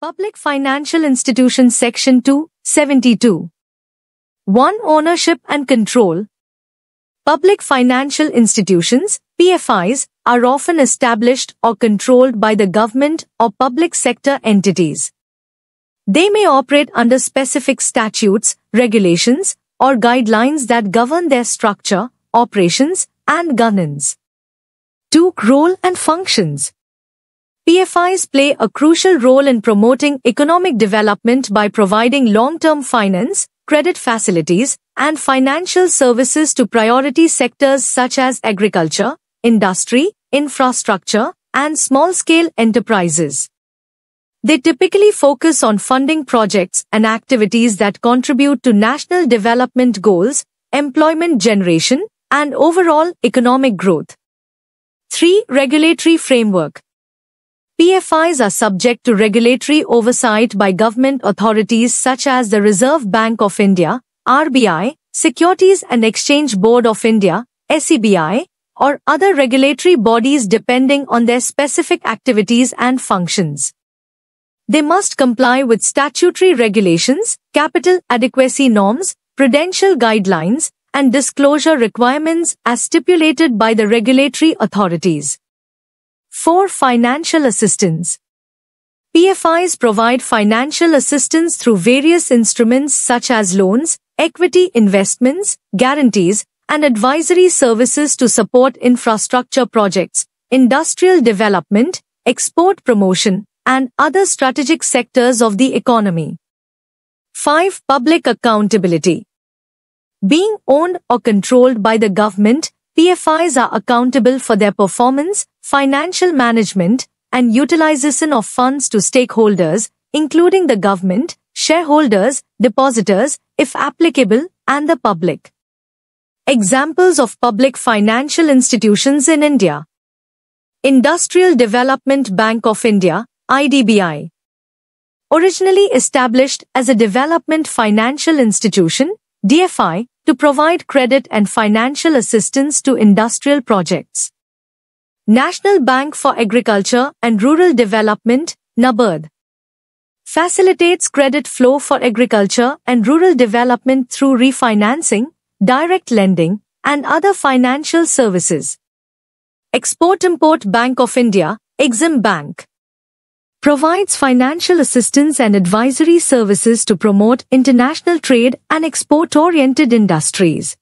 Public Financial Institutions Section 2, 72. 1. Ownership and control. Public financial institutions, PFIs, are often established or controlled by the government or public sector entities. They may operate under specific statutes, regulations, or guidelines that govern their structure, operations, and governance. 2. Role and functions. PFIs play a crucial role in promoting economic development by providing long-term finance, credit facilities, and financial services to priority sectors such as agriculture, industry, infrastructure, and small-scale enterprises. They typically focus on funding projects and activities that contribute to national development goals, employment generation, and overall economic growth. 3. Regulatory Framework PFIs are subject to regulatory oversight by government authorities such as the Reserve Bank of India, RBI, Securities and Exchange Board of India, SEBI, or other regulatory bodies depending on their specific activities and functions. They must comply with statutory regulations, capital adequacy norms, prudential guidelines, and disclosure requirements as stipulated by the regulatory authorities. 4. Financial assistance. PFIs provide financial assistance through various instruments such as loans, equity investments, guarantees, and advisory services to support infrastructure projects, industrial development, export promotion, and other strategic sectors of the economy. 5. Public accountability. Being owned or controlled by the government, PFIs are accountable for their performance, financial management, and utilization of funds to stakeholders, including the government, shareholders, depositors, if applicable, and the public. Examples of public financial institutions in India. Industrial Development Bank of India, IDBI. Originally established as a development financial institution, DFI, to provide credit and financial assistance to industrial projects. National Bank for Agriculture and Rural Development, NABARD. Facilitates credit flow for agriculture and rural development through refinancing, direct lending, and other financial services. Export-Import Bank of India, Exim Bank. Provides financial assistance and advisory services to promote international trade and export-oriented industries.